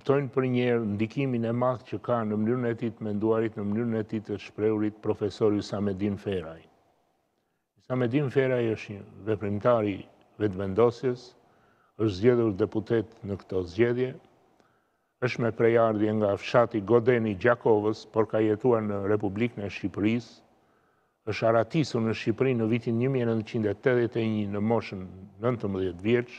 kuptojnë përnjëherë ndikimin e madh që ka në mënyrën e tij të të menduarit, në mënyrën e tij të të shprehurit profesor Hysamedin Feraj. Hysamedin Feraj është një veprimtar i Vetëvendosjes, është zgjedhur deputet në këto zgjedhje, është me prejardhje nga fshati Goden i Gjakovës, por ka jetuar në Republikën e Shqipërisë, është aratisur në Shqipëri në vitin 1981 në moshën 19 vjeç,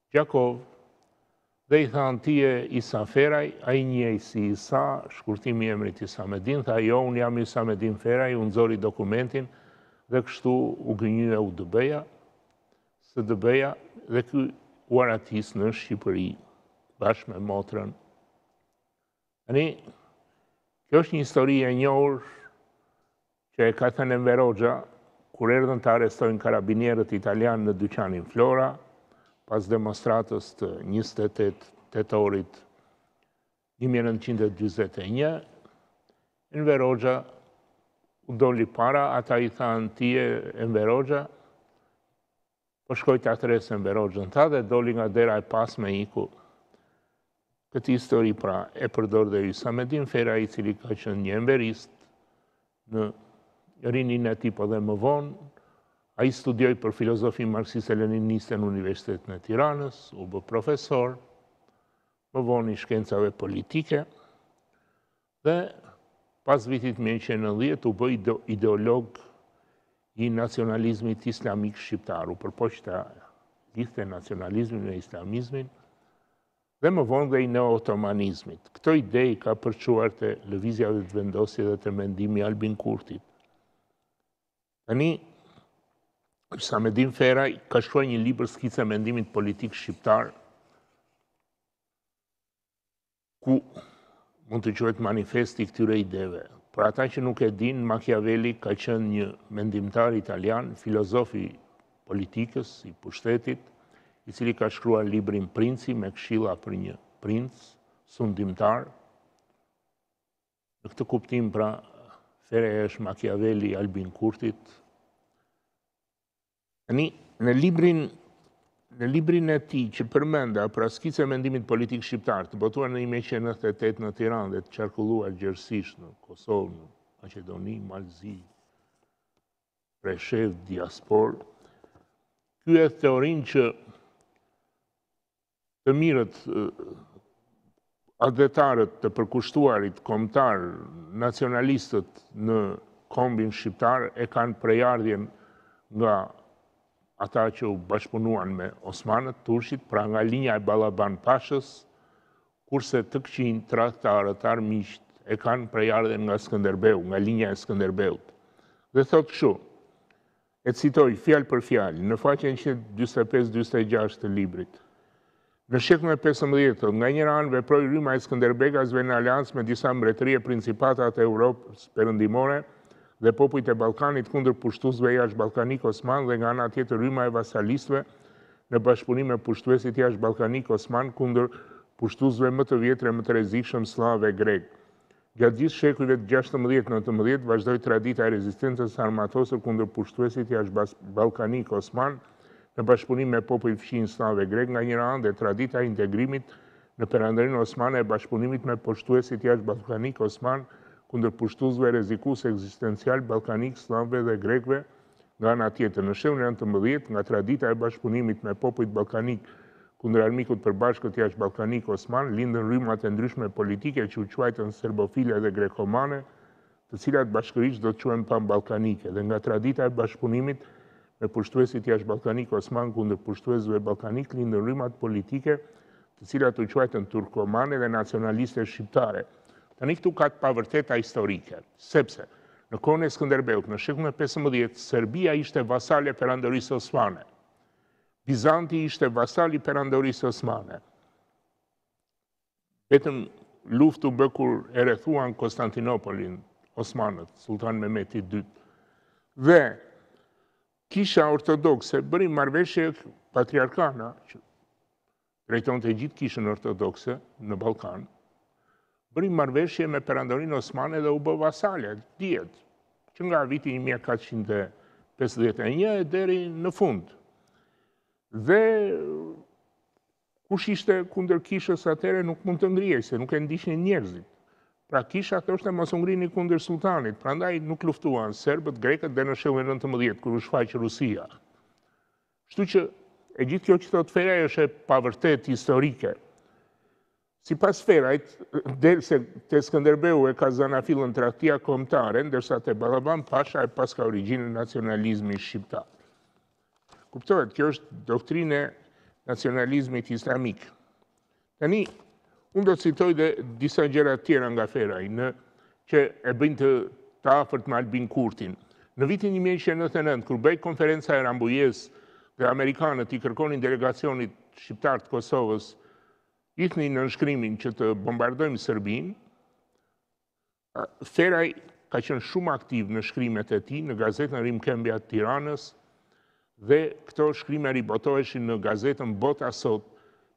Gjakovë, dhe i thanë ti je Isa Feraj, ai njihej si Isa, shkurtim i emrit Hysamedin, tha jo unë jam Hysamedin Feraj, u nxori dokumentin dhe kështu u gënjye UDB-ja, SDB-ja dhe ky u aratis në Shqipëri bashkë me motrën Tani, kjo është një histori e njohur që e ka thënë Enver Hoxha, kur erdhën ta arrestojnë karabinierët italianë në dyqanin Flora, pas demonstratës të 28 tetorit 1941, Enver Hoxha u doli para, ata i thanë ti je Enver Hoxha, Po shkoj ta thërres Enver Hoxhën, tha dhe doli nga dera e pasme, iku. Këtë histori pra e përdor dhe Hysamedin Feraj i cili ka qenë një enverist në rininë e tij po dhe më vonë Ai studioi për filozofi marxiste leniniste në Universitetin e Tiranës, u bë profesor, më vonë i shkencave politike, Dhe pas vitit një mijë e nëntëqind e nëntëdhjetë u bë ideolog i nacionalizmit islamik shqiptar, u përpoq ta lidhte nacionalizmin me islamizmin dhe më vonë dhe i neo-otomanizmit. Këto ide i ka përçuar te Lëvizja Vetëvendosje dhe te mendimi i Albin Kurtit. Tani, Hysamedin Feraj ka shkruar një libër Skicë e mendimit politik shqiptar, Që mund të quhet manifesti i këtyre ideve. Për ata që nuk e dinë, Machiavelli ka qenë një mendimtar italian, filozof i politikës, i pushtetit, i cili ka shkruar librin Princi me këshilla për një princ, sundimtar. Në këtë kuptim, pra, Feraj është Machiavelli i Albin Kurtit, Tani, në librin në librin e tij që përmenda, pra Skicë e mendimit politik shqiptar, të botuar në 1998 në Tiranë dhe të qarkulluar gjerësisht në Kosovë, në Maqedoni, Mal të Zi, Preshevë, diasporë, ky hedh teorinë që të mirët atdhetarët të përkushtuarit kombëtar nacionalistët në kombin shqiptar e kanë prejardhjen nga ata që bashkëpunuan me Osmanët, Turqit, pra nga linja e Ballaban Pashës, kurse të këqinjtë tradhtarët armiqt e kanë prejardhjen nga Skënderbeu, nga linja e Skënderbeut. Dhe thotë kështu, E citoj, fjalë për fjalë, në faqen njëqind e dyzet e pesë dyzet e gjashtë të librit. Në shekullin e pesëmbëdhjetë, thotë, nga njëra anë veproi rryma e skënderbegasve në aleancë me disa mbretëri e principata të Europës Perëndimore dhe popujt e Ballkanit kundër pushtuesve jashtëballkanikë osmanë dhe nga ana tjetër rryma e vasalistëve në bashkëpunim me pushtuesit jashtëballkanikë osmanë kundër pushtuesve më të vjetër e më të rrezikshëm sllavë e grekë Gjatë gjithë shekujve të gjashtëmbëdhjetë, nëntëmbëdhjetë vazhdoi tradita e rezistencës së armatosur kundër pushtuesit jashtëballkanik osman, në bashkëpunim me popujt fqinj sllav e grek nga njëra anë dhe tradita e integrimit në Perandorinë Osmane e bashkëpunimit me pushtuesit jashtëballkanik osman kundër pushtuesve rrezikues ekzistencialë ballkanikë sllavëve dhe grekëve Nga ana tjetër, në shekullin e nëntëmbëdhjetë, nga tradita e bashkëpunimit me popujt ballkanikë kundër armikut përbashkët jashtëballkanik osman, lindën rrymat e ndryshme politike që u quajtën serbofile dhe grekomane, të cilat bashkërisht do të quhen panballkanike, dhe nga tradita e bashkëpunimit me pushtuesit jashtëballkanikë osmanë kundër pushtuesve ballkanikë lindën rrymat politike, të cilat u quajtën turkomane dhe nacionaliste shqiptare. Tani këtu ka të pavërteta historike, sepse Në kohën e Skënderbeut, në shekullin e pesëmbëdhjetë, Serbia ishte vasale e Perandorisë Osmane. Bizanti ishte vasal i Perandorisë Osmane. Vetëm luftë u bë kur e rrethuan Konstantinopolin Osmanët, Sulltan Mehmeti II. Dhe Kisha Ortodokse bëri marrëveshje Patriarkana që drejtonte gjithë Kishën Ortodokse në Ballkan, bëri marrëveshje me Perandorinë Osmane dhe u bë vasale, dihet, që nga viti 1451 e deri në fund. Dhe kush ishte kundër kishës atëhere nuk mund të ngrihej, se nuk e ndiqnin njerëzit. Pra kisha thoshte mos u ngrini kundër sulltanit, prandaj nuk luftuan serbët, grekët dhe në shekullin 19 kur u shfaq Rusia. Kështu që e gjithë kjo që thotë Feraj është e pavërtetë historike. Sipas Ferajt, pra se te Skënderbeu e ka zanafillën tradhtia kombëtare, ndërsa te Ballaban Pasha e paska origjinën nacionalizmi shqiptar. Kuptohet, kjo është doktrinë e nacionalizmit islamik. Tani, unë do të citoj dhe disa gjëra të tjera nga Feraj, që e bëjnë të afërt me Albin Kurtin. Në vitin 1999, kur bëhej konferenca e Rambujesë dhe Amerikanët i kërkonin delegacionit shqiptar të Kosovës, hidhni nënshkrimin që të bombardojmë Sërbinë, Feraj ka qenë shumë aktiv në shkrimet e tij në gazetën Rimkëmbja të Tiranës dhe këto shkrime ribotoheshin në gazetën Bota Sot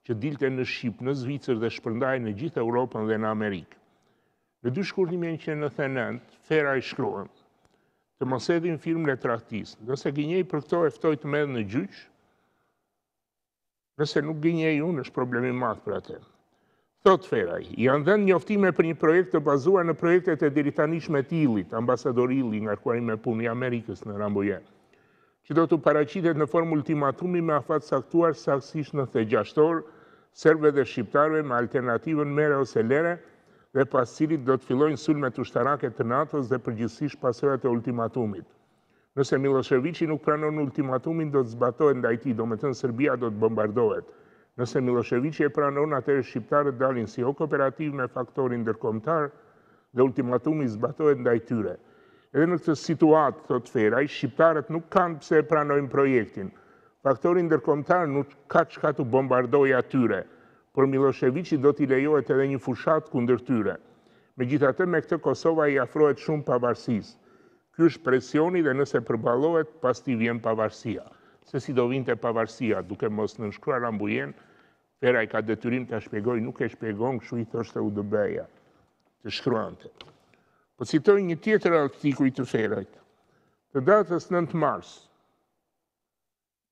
që dilte në Shqip, në Zvicër dhe shpërndahej në gjithë Europën dhe në Amerikë. Në 2 shkurt 1999, Feraj shkruan, të mos hedhim firmën e tradhtisë. Nëse gënjej për këto e ftoj të më hedhë në gjyq, Nëse nuk gënjej unë, është problem i madh për atë. Thotë Feraj, janë dhënë njoftime për një projekt të bazuar në projektet e deritanishme të Hillit, ambasador Hilli i ngarkuar me punë i Amerikës në Rambuje, që do t'u paraqitet në formë ultimatumi me afat caktuar saktësisht nëntëdhjetë e gjashtë orë serbëve dhe shqiptarëve me alternativën merre ose lëre dhe pas cilit do të fillojnë sulmet ushtarake të NATO-s dhe përgjithësisht pasojat e ultimatumit. Nëse Millosheviqi nuk pranon ultimatumin do të zbatohet ndaj tij, domethënë Serbia do të bombardohet. Nëse Millosheviqi e pranon, atëherë shqiptarët dalin si jokooperativë me faktorin ndërkombëtar dhe ultimatumi zbatohet ndaj tyre. Edhe në këtë situatë, thotë Feraj, shqiptarët nuk kanë pse e pranojnë projektin. Faktori ndërkombëtar nuk ka çka t'u bombardojë atyre, por Millosheviqit do t'i lejohet edhe një fushatë kundër tyre. Megjithatë, me këtë Kosova i afrohet shumë pavarësisë. Ky është presioni dhe nëse përballohet, pas tij vjen pavarësia. Se si do vinte pavarësia, duke mos nënshkruar Rambujenë, Feraj e ka detyrim ta shpjegojë, nuk e shpjegon, kështu i thoshte UDB-ja, të shkruante. Po citoj një tjetër artikull të Ferajt. Të datës nëntë mars,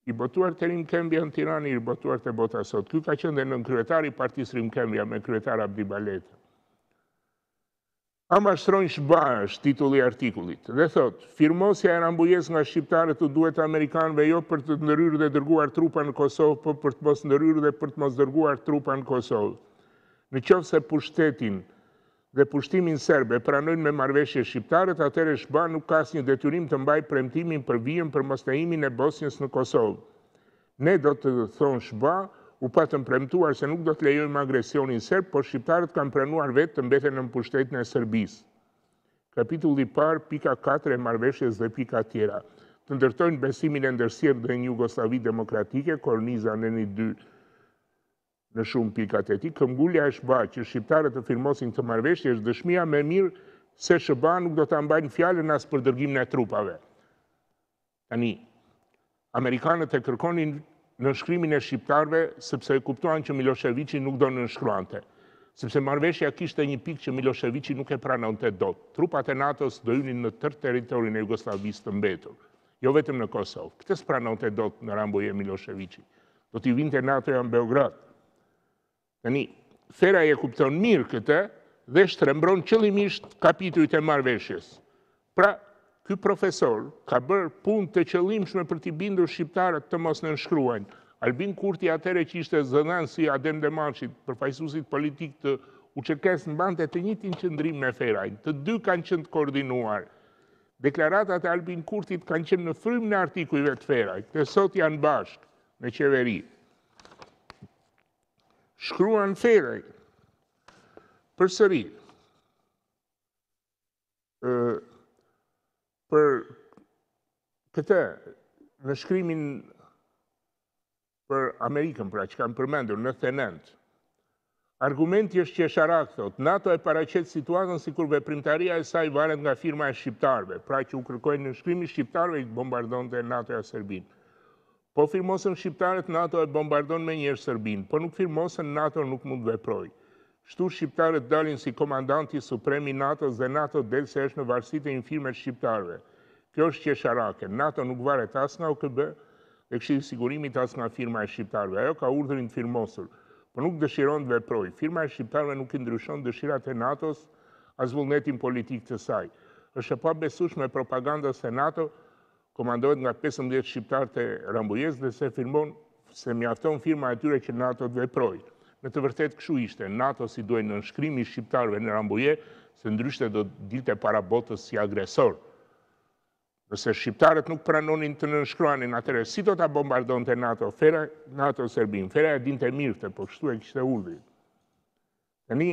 I botuar te Rimkëmbja në Tiranë, i botuar te Bota Sot. Ky ka qenë dhe nënkryetar i partisë Rimkëmbja me kryetar Abdi Baletën. A mashtrojnë SHBA është titulli i artikullit dhe thotë, firmosja e Rambujesë nga shqiptarët u duhet Amerikanëve jo për të ndërhyrë dhe dërguar trupa në Kosovë, po për të mos ndërhyrë dhe për të mos dërguar trupa në Kosovë. Në qoftë se pushtetin dhe pushtimin serb e pranojnë me marrëveshje shqiptarët, atëherë SHBA nuk ka asnjë detyrim të mbajë premtimin për vijën për moslejimin e Bosnjës në Kosovë. Ne, do të thonë SHBA, u patëm premtuar se nuk do të lejojmë agresionin serb, por shqiptarët kanë pranuar vetë të mbeten nën pushtetin e Serbisë. Kapitulli i parë, pika katër e marrëveshjes dhe pikat tjera, të ndërtojnë besimin e ndërsjellë dhe një Jugosllavi demokratike, korniza neni dy Në shumë pika të tij, këmbgulja e SHBA që shqiptarët të firmosin këtë marrëveshje është dëshmia më e mirë se SHBA nuk do ta mbajnë fjalën as për dërgimin e trupave. Tani, amerikanët e kërkonin nënshkrimin e shqiptarëve sepse e kuptuan që Milosheviqi nuk do nënshkruante sepse marrëveshja kishte një pikë që Milosheviqi nuk e pranonte dot. Trupat e NATO-s do hynin në tërë territorin e Jugosllavisë të mbetur, jo vetëm në Kosovë. Këtë s'pranonte dot në Rambuje Milosheviqi. Do t'i vinte NATO-ja në Beograd. Tani, Feraj e kupton mirë këtë dhe shtrembron qëllimisht kapitujt e marrëveshjes. Pra, ky profesor ka bërë punë të qëllimshme për t'i bindur shqiptarët të mos nënshkruajnë. Albin Kurti atëherë që ishte zëdhënësi i Adem Demaçit, përfaqësuesit politik të UÇK-së, mbante të njëjtin qëndrim me Ferajn. Të dy kanë qenë të koordinuar. Deklaratat e Albin Kurtit kanë qenë në frymën e artikujve të Ferajt, dhe sot janë bashkë në qeveri. Shkruan Feraj, përsëri, për këtë në shkrimin për Amerikën, pra që kam përmendur në Thenent. Argumenti është qesharak, thotë, NATO e paraqet situatën sikur veprimtaria e saj varet nga firma e shqiptarëve, pra që u kërkohej nënshkrimi shqiptarëve që të bombardonte NATO-ja Serbinë. Po firmosën shqiptarët NATO e bombardon menjëherë Serbinë, po nuk firmosën NATO nuk mund të veprojë. Kështu shqiptarët dalin si komandanti suprem i NATO-s dhe NATO del se është në varësi të një firme të shqiptarëve. Kjo është qesharake. NATO nuk varet as nga OKB dhe Këshilli i Sigurimit, as nga firma e shqiptarëve. Ajo ka urdhrin të firmosur, por nuk dëshiron të veprojë. Firma e shqiptarëve nuk i ndryshon dëshirat e NATO-s as vullnetin politik të saj. Është e pabesueshme propaganda se NATO komandohet nga pesëmbëdhjetë shqiptarë të Rambujesë dhe se firmon se mjafton firma e tyre që NATO të veprojë. Në të vërtetë kështu ishte, NATO-s i duhej nënshkrimi i shqiptarëve në Rambuje, se ndryshe do të dilte para botës si agresor. Nëse shqiptarët nuk pranonin të nënshkruanin, atëherë si do ta bombardonte NATO, fera, NATO Serbinë? Feraj e dinte mirë këtë, po kështu e kishte urdhrin. Tani,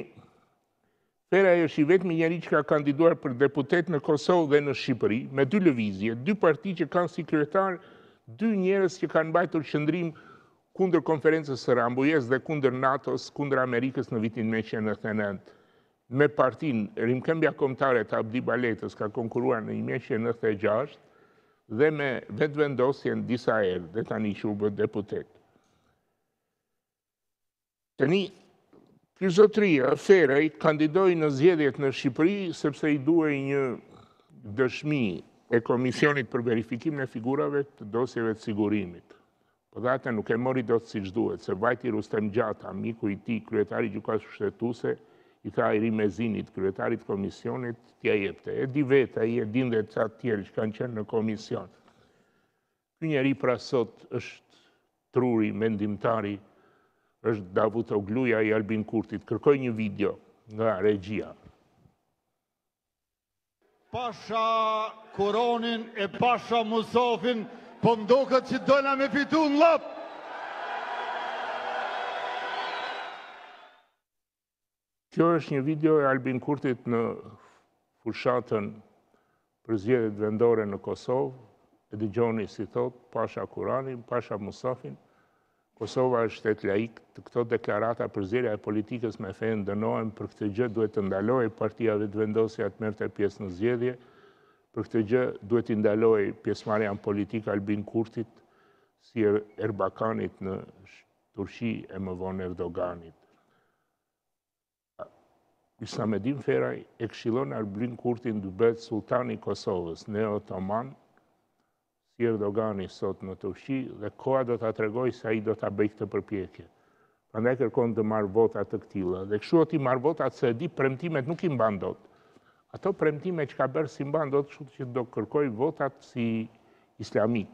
Feraj është i vetmi njeri që ka kandiduar për deputet në Kosovë dhe në Shqipëri, me dy lëvizje, dy parti që kanë si kryetar dy njerëz që kanë mbajtur qëndrim kundër konferencës së Rambujesë dhe kundër NATO-s, kundër Amerikës në vitin 1999. Me partinë Rimëkëmbja Kombëtare të Abdi Baletës ka konkurruar në 1996 dhe me Vetëvendosjen disa herë dhe tani që u bë deputet. Tani, ky zotri, Feraj, kandidoi në zgjedhjet në Shqipëri sepse i duhej një dëshmi e Komisionit për Verifikimin e Figurave të Dosjeve të Sigurimit. Po dhe atë nuk e mori dot siç duhet, se vajti Rustem Gjata, miku i tij, kryetari i Gjykatës Kushtetuese, i tha Hajri Mezinit, kryetarit të komisionit, t'ia jepte. E di vetë ai, e dinë dhe ca të tjerë që kanë qenë në komision. Ky njeri pra sot është truri, mendimtari, është Davutogluja i Albin Kurtit. Kërkoj një video nga regjia. Pasha Kuronin e Pasha Musafin, po m'doket që dojna me fitu në Llap. Kjo është një video e Albin Kurtit në fushatën për zgjedhjet vendore në Kosovë, e dëgjoni si thotë Pasha Kuranin, Pasha Mustafin, Kosova është shtet laik, të këto deklarata përzierja e politikës me fenë dënohen, për këtë gjë duhet të ndalohej partia Vetëvendosja të merrte pjesë në zgjedhje, për këtë gjë duhet t'i ndalohej pjesëmarrja në politikë Albin Kurtit si er-, Erbakanit në Turqi e më vonë Erdoganit. Hysamedin Feraj e këshilon Albin Kurtin të bëhet sultan i Kosovës, neootoman, si Erdogani sot në Turqi, dhe koha do ta tregojë se ai do ta bëjë këtë përpjekje. Prandaj kërkon të marrë vota të këtilla, dhe kështu do t'i marrë votat se e di premtimet nuk i mban dot. Ato premtime që ka bërë s'i mban dot kështu që do kërkojë votat si islamik.